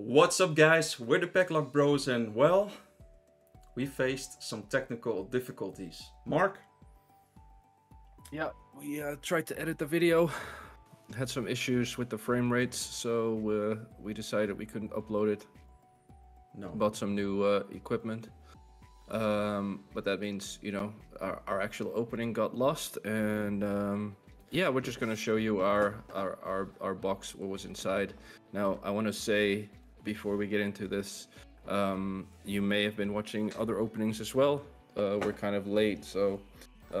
What's up guys, we're the Pack Luck Bros and well, we faced some technical difficulties. Mark? Yeah, we uh, tried to edit the video, had some issues with the frame rates, so uh, we decided we couldn't upload it. No. Bought some new uh, equipment. Um, but that means, you know, our, our actual opening got lost and um, yeah, we're just gonna show you our, our, our, our box, what was inside. Now, I wanna say before we get into this, um, you may have been watching other openings as well. Uh, we're kind of late, so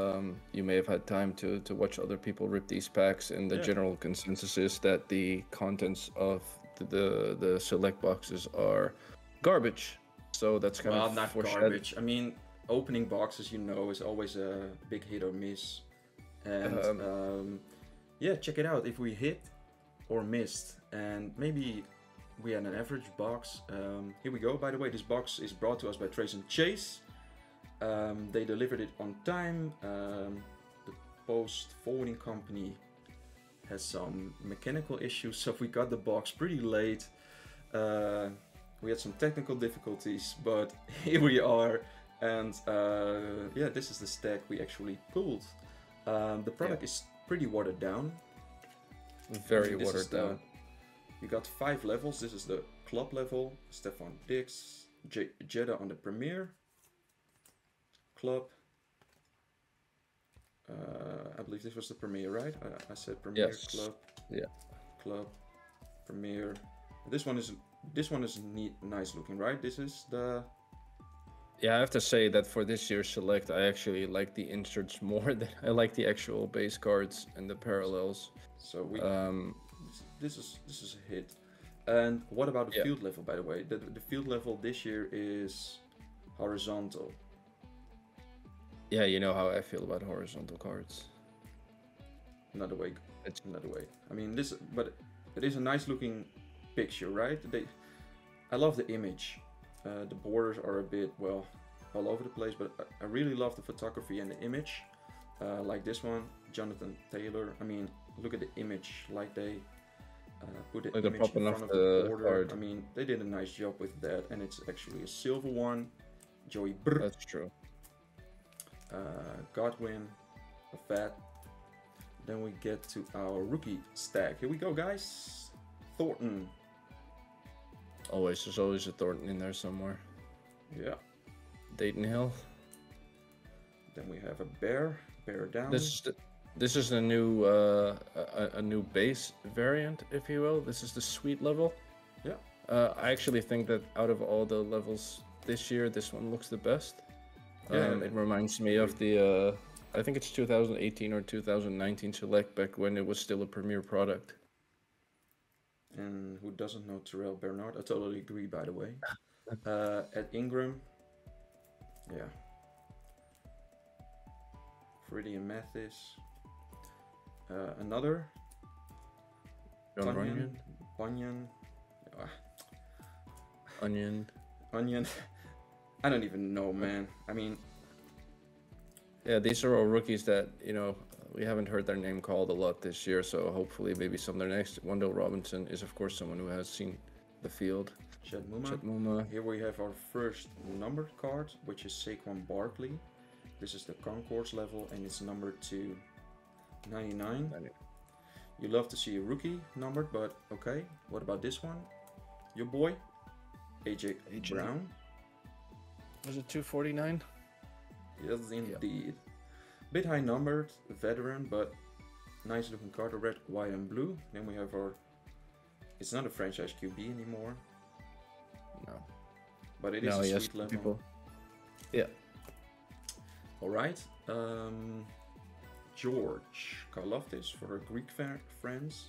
um, you may have had time to, to watch other people rip these packs, and the Yeah. general consensus is that the contents of the, the, the select boxes are garbage. So that's kind Well, of not garbage. I mean, opening boxes, you know, is always a big hit or miss. And Um, um, yeah, check it out. If we hit or missed, and maybe we had an average box. Um, here we go. By the way, this box is brought to us by Trace and Chase. Um, they delivered it on time. Um, the post forwarding company has some mechanical issues, so we got the box pretty late. Uh, we had some technical difficulties, but here we are. And uh, yeah, this is the stack we actually pulled. Um, the product is pretty watered down. very watered down. You got five levels. This is the club level. Stefon Diggs, J- Jeddah on the Premier club. Uh, I believe this was the Premier, right? I, I said Premier Yes. club. Yeah. Club, Premier. This one is this one is neat, nice looking, right? This is the Yeah, I have to say that for this year's select, I actually like the inserts more than I like the actual base cards and the parallels. so we Um, this is this is a hit. And what about the Yeah. field level? By the way, the the field level this year is horizontal. yeah, you know how I feel about horizontal cards. Another way, It's another way. I mean, this, but it is a nice looking picture, right? They, I love the image. Uh, the borders are a bit well all over the place, but I, I really love the photography and the image. Uh, like this one, Jonathan Taylor. I mean, look at the image, like they uh, put the Like image in front of the border. card. I mean, they did a nice job with that, and it's actually a silver one. Joey Brr, that's true. uh, Godwin, a fat. Then we get to our rookie stack. Here we go, guys. Thornton. Always, there's always a Thornton in there somewhere. Yeah. Daxton Hill. Then we have a bear. Bear down. This is the, this is a new uh, a, a new base variant, if you will. This is the sweet level. Yeah. Uh, I actually think that out of all the levels this year, this one looks the best. Yeah. Um, it reminds me of the uh, I think it's 2018 or 2019 select back when it was still a premier product. And who doesn't know Terrell Bernard? I totally agree, by the way. Uh, at Ingram. Yeah. Phidarian Mathis. Uh, another. John Bunyan. Runyon, Bunyan. Ah, Onion. Onion. I don't even know, man. I mean, Yeah, these are all rookies that you know we haven't heard their name called a lot this year. So hopefully, maybe some their next. Wan'Dale Robinson is of course someone who has seen the field. Chad Muma. Chet Muma. Here we have our first numbered card, which is Saquon Barkley. This is the Concourse level and it's number to 99. You love to see a rookie numbered, but okay. What about this one? Your boy, AJ, AJ. Brown. Was it 249? Yes, indeed. Bit high numbered, veteran, but nice looking card. Red, white, and blue. Then we have our. It's not a franchise QB anymore, No. but it is no, a yes, sweet level. people. Yeah. All right. Um, George Karlaftis for our Greek friends.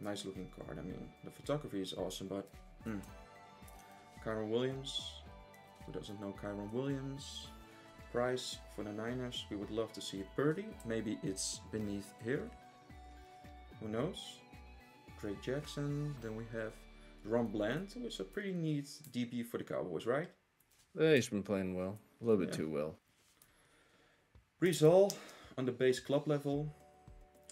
Nice looking card. I mean, the photography is awesome, but mm. Kyren Williams. Who doesn't know Kyren Williams? Price for the Niners. We would love to see Purdy. Maybe it's beneath here. Who knows? Drake Jackson. Then we have Ron Bland, who is a pretty neat DB for the Cowboys, right? Yeah, he's been playing well. A little bit Yeah. too well. Hall on the base club level.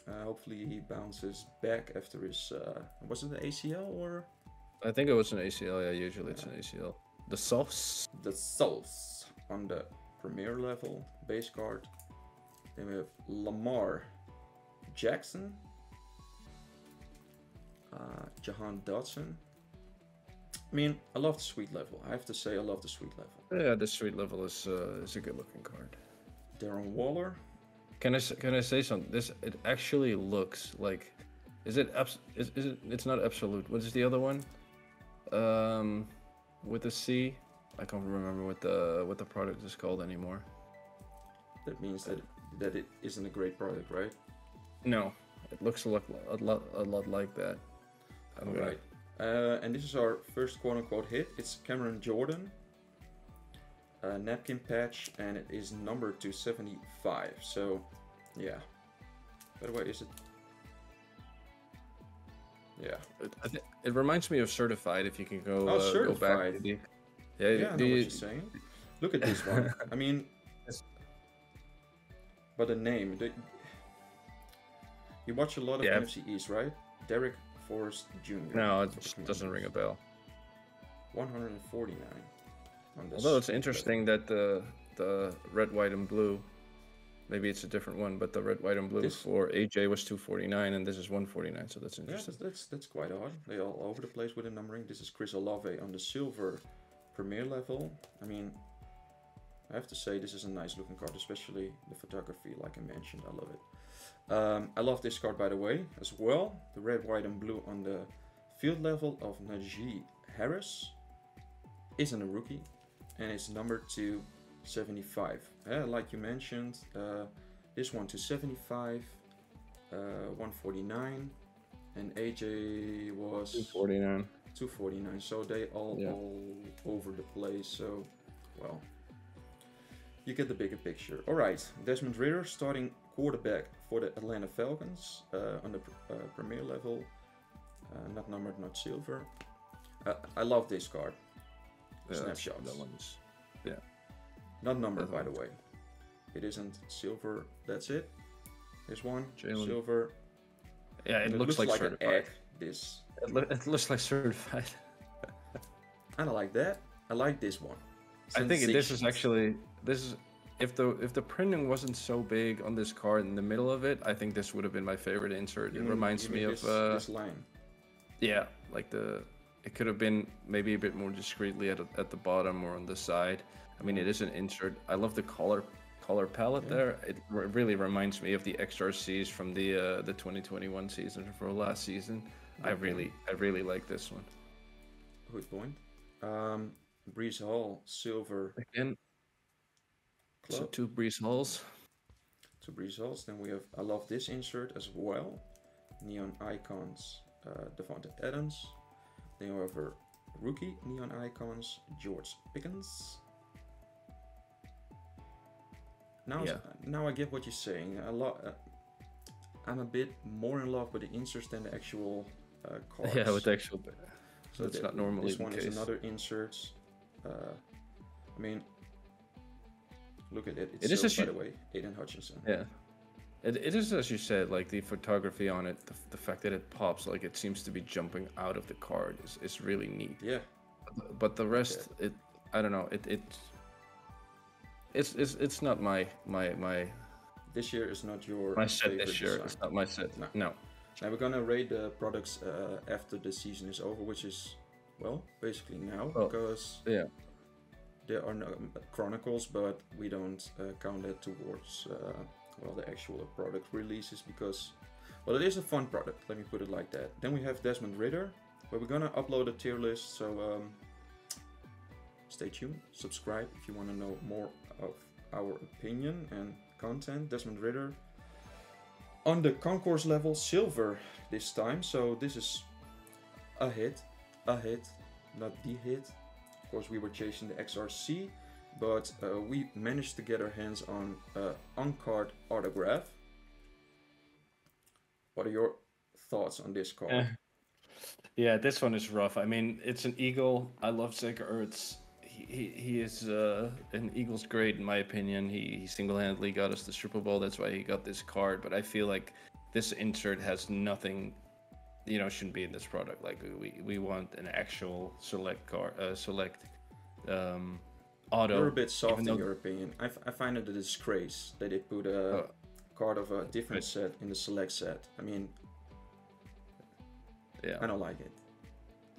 Uh, hopefully he bounces back after his. Uh, was it an ACL or I think it was an ACL. Yeah, usually it's an ACL. The sauce. the Souls on the Premier level base card? Then we have Lamar Jackson, uh, Jahan Dotson. I mean, I love the sweet level. I have to say, I love the sweet level. Yeah, the sweet level is uh, is a good looking card. Darren Waller, Can I can I say something? This it actually looks like. Is it abs- is, is it? It's not absolute. What is the other one? Um, with the C. I can't remember what the what the product is called anymore. that means that that it isn't a great product, right? No, it looks a lot a lot, a lot like that. Right. Uh, and this is our first quote unquote hit. It's Cameron Jordan. A napkin patch, and it is numbered to 75. So, yeah. By the way, is it. Yeah. It, it reminds me of certified. If you can go, Oh, uh, go back. The- Yeah, Yeah, I know what you- you're saying. Look at this one. I mean. But the name. The, you watch a lot of Yeah. East, right? Derek Forrest Jr. no, it just doesn't ring a bell. 149. Although it's interesting that the the red, white, and blue, maybe it's a different one, but the red, white, and blue This- for AJ was 249 and this is 149, so that's interesting. that's, that's that's quite odd. They all over the place with the numbering. This is Chris Olave on the silver premier level. I mean, I have to say this is a nice looking card, especially the photography, like I mentioned. I love it. Um, I love this card by the way as well. The red, white, and blue on the field level of Najee Harris isn't a rookie, and it's numbered to 75. Uh, like you mentioned, uh, this one to 75, uh, 149, and AJ was 249. 249. So they all Yeah. all over the place. So, well, you get the bigger picture. All right, Desmond Ridder starting quarterback for the Atlanta Falcons uh, on the uh, premier level, uh, not numbered, not silver. Uh, I love this card. Yeah, Snapshots. That one's Not numbered, by the way. It isn't silver. That's it. This one Jalen. silver. yeah, it, and looks, like, an certified. egg. This. It, loo- it looks like certified. I like that. I like this one. I think this is actually this is if the if the printing wasn't so big on this card in the middle of it, I think this would have been my favorite insert. You It mean- reminds me mean of uh, this line. yeah, like the it could have been maybe a bit more discreetly at at the bottom or on the side. I mean, it is an insert. I love the color color palette Yeah. there. It re- really reminds me of the XRCs from the uh, the 2021 season for last season. I really I really like this one. Good point. Um, Breece Hall, silver Again, so two Breeze Halls. to Breeze Halls. Then we have, I love this insert as well. Neon Icons, uh, Davante Adams. Then we have a rookie Neon Icons, George Pickens. Now, Yeah. now I get what you're saying. I lo- uh, I'm a bit more in love with the inserts than the actual uh, cards. Yeah, with the actual. So that's the- not normally This one case. is another insert. Uh, I mean, look at it. It's It is as by the way, Aidan Hutchinson. Yeah. It, it is as you said, like the photography on it, the, the fact that it pops, like it seems to be jumping out of the card is, is really neat. Yeah, But the rest, it I don't know, it it it's it's it's not my my my this year is not your my set this year. design. It's not my set. No. No. Now we're gonna rate the products uh, after the season is over, which is well, basically now Oh, because Yeah. there are no um, chronicles, but we don't uh, count that towards uh, well the actual product releases because well it is a fun product. Let me put it like that. Then we have Desmond Ridder, where we're gonna upload a tier list. So um, stay tuned, subscribe if you want to know more of our opinion and content. Desmond Ridder on the concourse level, silver this time. So this is a hit, a hit, not the hit. Of course, we were chasing the XRC, but uh, we managed to get our hands on uh, on-card autograph. What are your thoughts on this card? Eh. Yeah, this one is rough. I mean, it's an eagle. I love Zach Ertz. He, he, he is uh, an Eagles great in my opinion. He, he single-handedly got us the Super Bowl. That's why he got this card. But I feel like this insert has nothing you know shouldn't be in this product like we we want an actual select car uh, select um auto You're a bit soft even in though- your opinion. I, f- I find it a disgrace that they put a Uh, card of a different right. set in the select set. I mean, yeah I don't like it.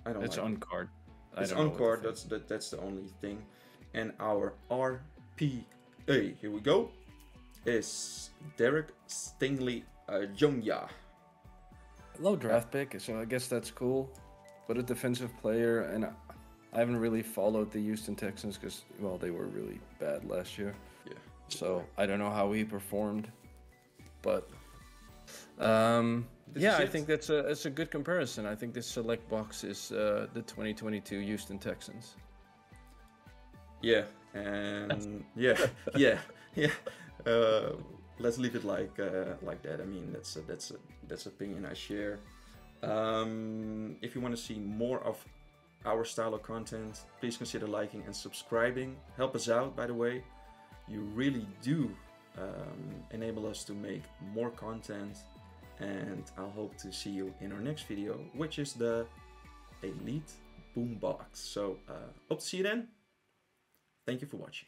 I don't it's like on it. card I It's don't on card. That's that, that's the only thing. And our RPA, here we go, is Derek Stingley uh, Jongja. low draft pick, so I guess that's cool. But a defensive player, and I I haven't really followed the Houston Texans because, well, they were really bad last year. Yeah. So I don't know how he performed, but um, yeah, I think that's a that's a good comparison. I think this select box is uh, the 2022 Houston Texans. Yeah, and yeah, yeah, yeah. Uh, let's leave it like uh, like that. I mean, that's a, that's a, that's opinion I share. Um, if you want to see more of our style of content, please consider liking and subscribing. Help us out, by the way. You really do um, enable us to make more content, and I'll hope to see you in our next video, which is the Elite Boombox. So, uh, hope to see you then. Thank you for watching.